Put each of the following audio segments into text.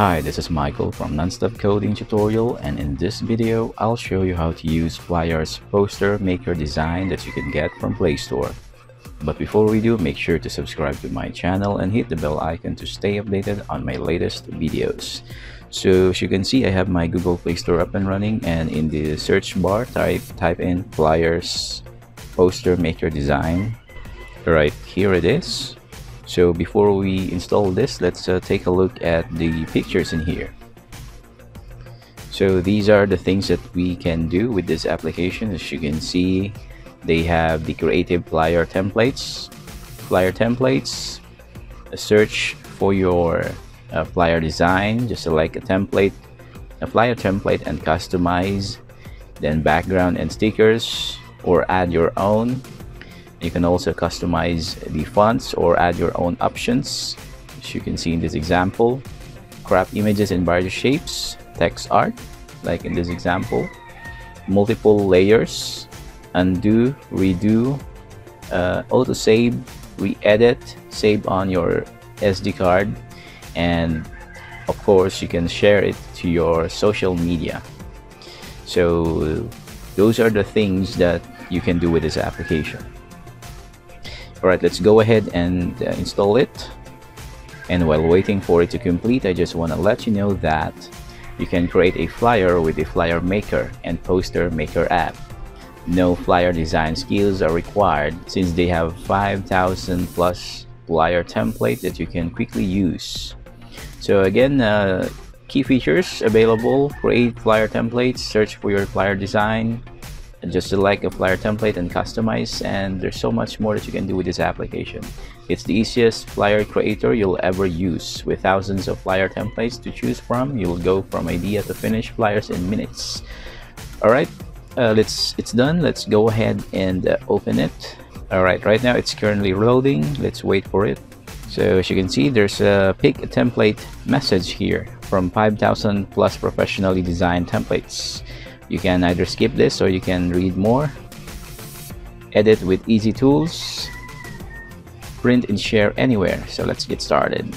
Hi, this is Michael from Nonstop Coding Tutorial and in this video, I'll show you how to use Flyers Poster Maker design that you can get from Play Store. But before we do, make sure to subscribe to my channel and hit the bell icon to stay updated on my latest videos. So as you can see, I have my Google Play Store up and running and in the search bar, type, type in Flyers Poster Maker Design. Right, here it is. So before we install this, let's uh, take a look at the pictures in here. So these are the things that we can do with this application. As you can see, they have the creative flyer templates, flyer templates, a search for your uh, flyer design, just select a template, a flyer template and customize, then background and stickers or add your own you can also customize the fonts or add your own options. As you can see in this example crop images in various shapes text art like in this example multiple layers undo redo uh, auto save re-edit save on your SD card and of course you can share it to your social media. So those are the things that you can do with this application Alright, let's go ahead and uh, install it. And while waiting for it to complete, I just want to let you know that you can create a flyer with the Flyer Maker and Poster Maker app. No flyer design skills are required since they have 5,000 plus flyer template that you can quickly use. So again, uh, key features available, create flyer templates, search for your flyer design, just select a flyer template and customize and there's so much more that you can do with this application. It's the easiest flyer creator you'll ever use. With thousands of flyer templates to choose from you'll go from idea to finish flyers in minutes. All right uh, let's it's done. Let's go ahead and uh, open it. All right right now it's currently loading let's wait for it. So as you can see there's a pick a template message here from 5000 plus professionally designed templates you can either skip this or you can read more. Edit with easy tools. Print and share anywhere. So let's get started.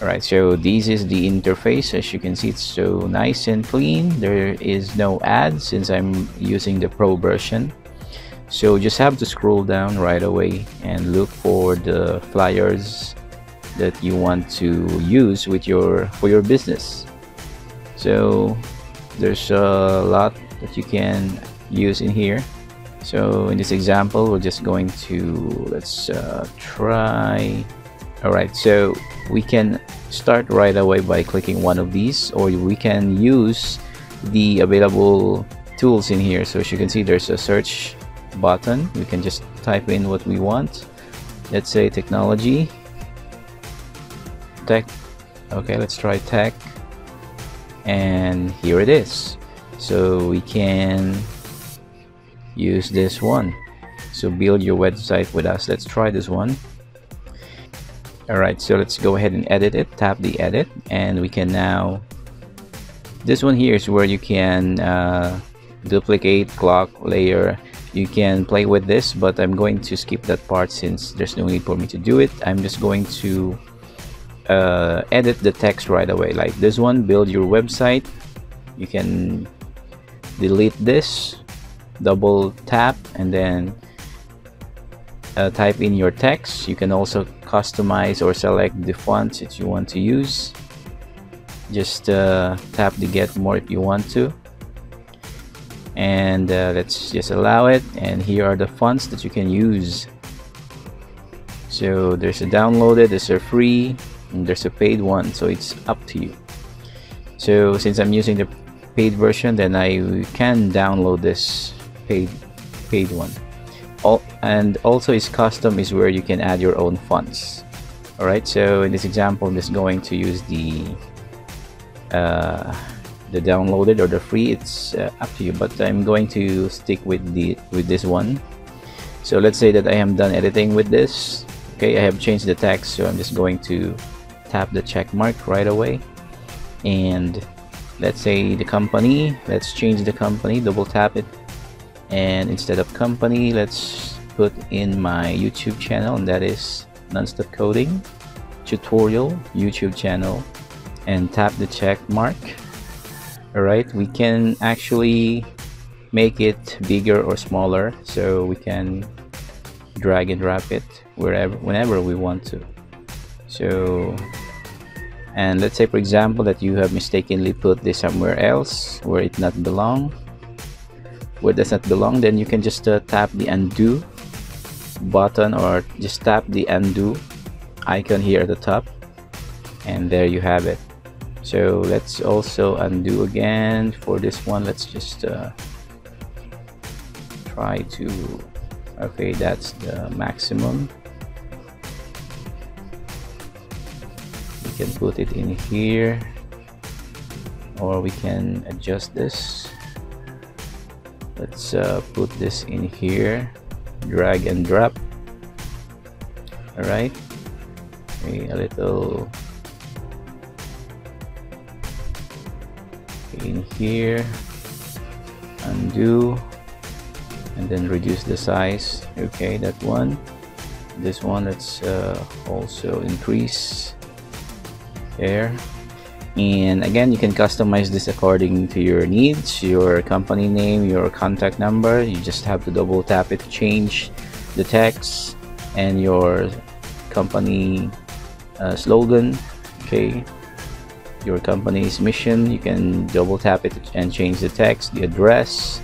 Alright so this is the interface. As you can see it's so nice and clean. There is no ad since I'm using the pro version. So just have to scroll down right away and look for the flyers that you want to use with your for your business so there's a lot that you can use in here. So in this example we're just going to let's uh, try. All right so we can start right away by clicking one of these or we can use the available tools in here. So as you can see there's a search button. We can just type in what we want. Let's say technology. Tech. Okay let's try tech and here it is. So we can use this one. So build your website with us. Let's try this one. Alright so let's go ahead and edit it tap the edit and we can now this one here is where you can uh, duplicate clock layer. You can play with this but I'm going to skip that part since there's no need for me to do it. I'm just going to uh, edit the text right away. Like this one build your website. You can delete this double tap and then uh, type in your text. You can also customize or select the fonts that you want to use. Just uh, tap the get more if you want to. And uh, let's just allow it. And here are the fonts that you can use. So there's a downloaded there's a free and there's a paid one so it's up to you. So since I'm using the paid version then I can download this paid paid one. All and also is custom is where you can add your own fonts alright so in this example I'm just going to use the uh, the downloaded or the free it's uh, up to you but I'm going to stick with the with this one. So let's say that I am done editing with this. Okay I have changed the text so I'm just going to tap the check mark right away. And let's say the company let's change the company double tap it. And instead of company let's put in my youtube channel and that is nonstop coding tutorial YouTube channel and tap the check mark. Alright we can actually make it bigger or smaller so we can drag and drop it wherever whenever we want to so and let's say for example that you have mistakenly put this somewhere else where it not belong. Where it does not belong then you can just uh, tap the undo button or just tap the undo icon here at the top and there you have it. So let's also undo again for this one. Let's just uh, try to okay that's the maximum can put it in here or we can adjust this. Let's uh, put this in here. Drag and drop. All right okay, a little in here. Undo. And then reduce the size. Okay that one. This one let's uh, also increase there and again you can customize this according to your needs your company name your contact number. You just have to double tap it to change the text and your company uh, slogan okay? Your company's mission you can double tap it and change the text the address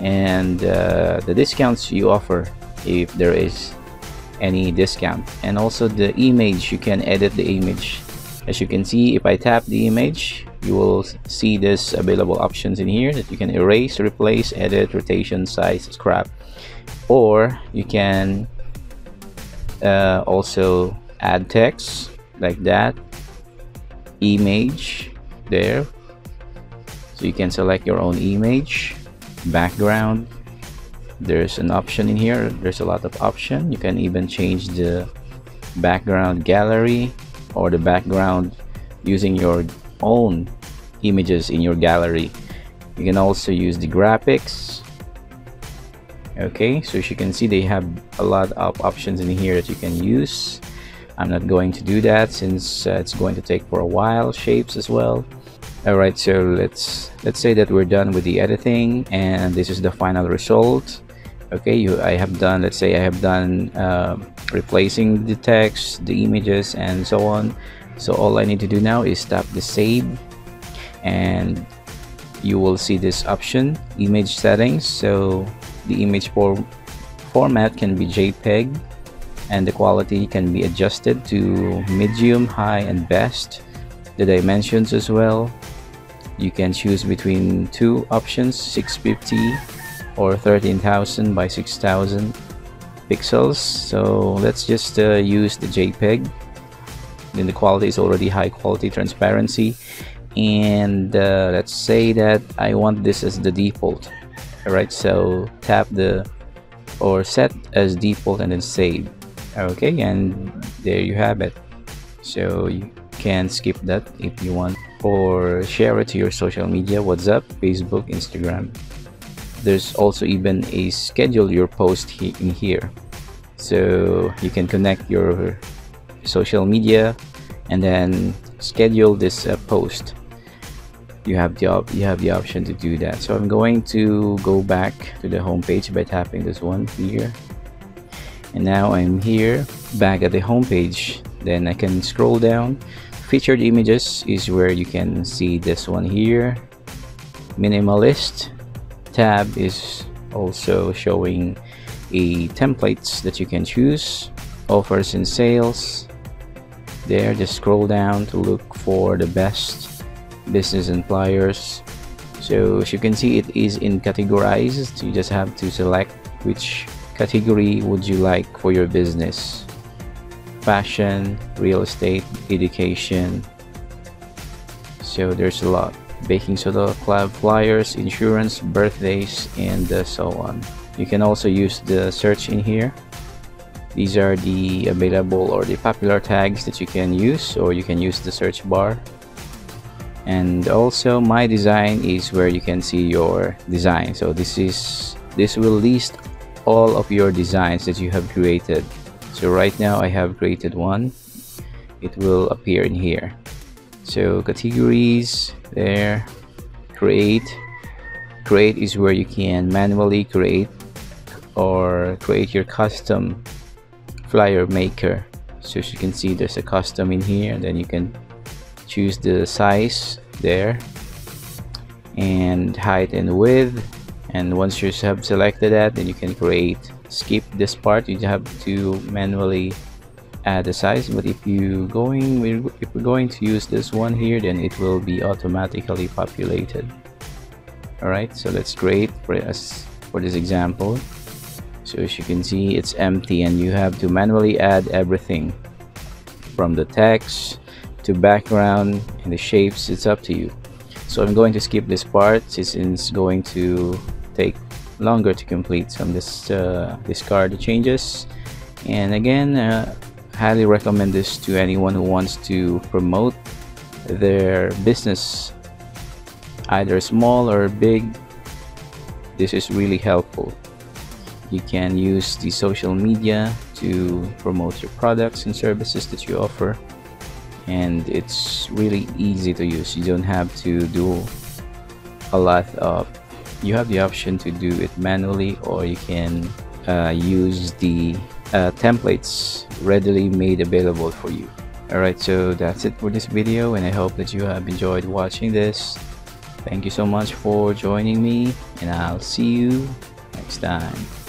and uh, the discounts you offer if there is any discount. And also the image you can edit the image as you can see if I tap the image you will see this available options in here that you can erase replace edit rotation size scrap. Or you can uh, also add text like that image there. So you can select your own image background. There's an option in here. There's a lot of option. You can even change the background gallery or the background using your own images in your gallery. You can also use the graphics. Okay so as you can see they have a lot of options in here that you can use. I'm not going to do that since uh, it's going to take for a while shapes as well. Alright so let's let's say that we're done with the editing and this is the final result okay you I have done let's say I have done uh, replacing the text the images and so on. So all I need to do now is tap the save and you will see this option image settings. So the image for format can be JPEG and the quality can be adjusted to medium high and best. The dimensions as well. You can choose between two options 650 or 13,000 by 6,000 pixels. So let's just uh, use the JPEG. Then the quality is already high quality transparency. And uh, let's say that I want this as the default. Alright so tap the or set as default and then save. Okay and there you have it. So you can skip that if you want or share it to your social media whatsapp facebook instagram there's also even a schedule your post he in here. So you can connect your social media and then schedule this uh, post. You have the you have the option to do that. So i'm going to go back to the home page by tapping this one here. And now i'm here back at the home page then i can scroll down. Featured images is where you can see this one here. Minimalist tab is also showing a templates that you can choose. Offers and sales. There just scroll down to look for the best business and flyers so as you can see it is in categorized. You just have to select which category would you like for your business. Fashion real estate education. So there's a lot baking soda club flyers insurance birthdays and uh, so on. You can also use the search in here. These are the available or the popular tags that you can use or you can use the search bar. And also my design is where you can see your design. So this is this will list all of your designs that you have created. So right now I have created one. It will appear in here. So categories there. Create. Create is where you can manually create or create your custom flyer maker. So as you can see there's a custom in here and then you can choose the size there and height and width. And once you have selected that then you can create. Skip this part. You have to manually add the size but if you going if we're going to use this one here then it will be automatically populated. All right so let's create for us for this example. So as you can see it's empty and you have to manually add everything. From the text to background and the shapes it's up to you. So I'm going to skip this part since it's going to take longer to complete so I'm just uh, discard the changes. And again uh, highly recommend this to anyone who wants to promote their business either small or big. This is really helpful. You can use the social media to promote your products and services that you offer and it's really easy to use. You don't have to do a lot of you have the option to do it manually or you can uh, use the uh, templates readily made available for you. Alright so that's it for this video and I hope that you have enjoyed watching this. Thank you so much for joining me and I'll see you next time